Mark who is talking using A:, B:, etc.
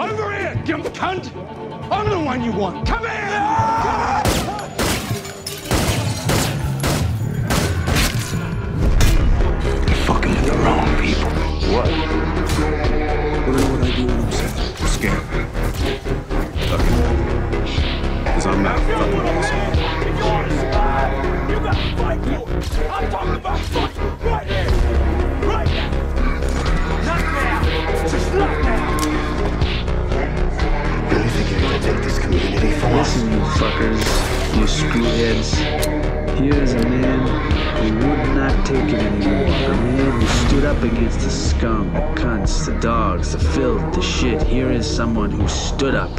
A: Over here, you cunt! I'm the one you want. Come here!
B: Fucking with the wrong people.
A: What?
B: Wanna know what I do when I'm sad? I'm scared. Fuck it. Cause I'm not fucking with this.
A: You gotta fight for it. I'm talking about
B: us?
C: Listen, you fuckers, you screwheads. Here's a man who would not take it anymore. A man who stood up against the scum, the cunts, the dogs, the filth, the shit. Here is someone who stood up.